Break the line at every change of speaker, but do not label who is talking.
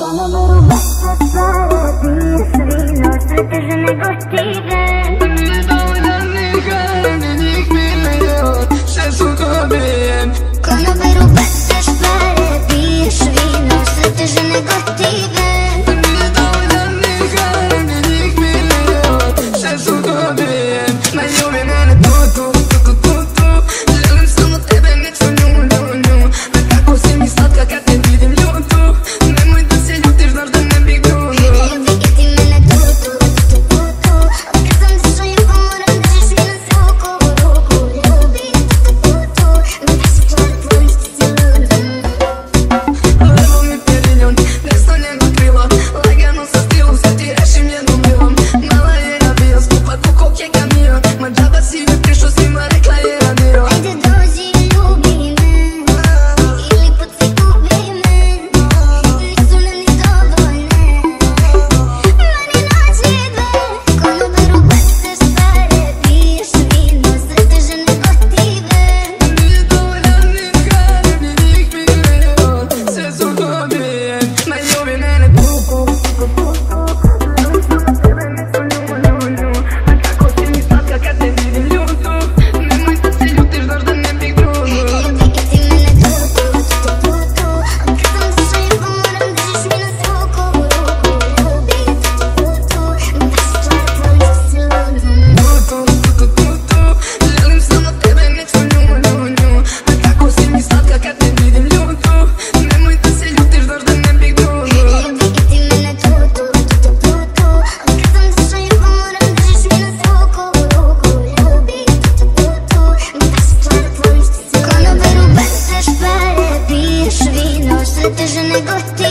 Como był bez zasady, swój lot, ty, że my go ನನ್ನ ಗೊತ್ತೇ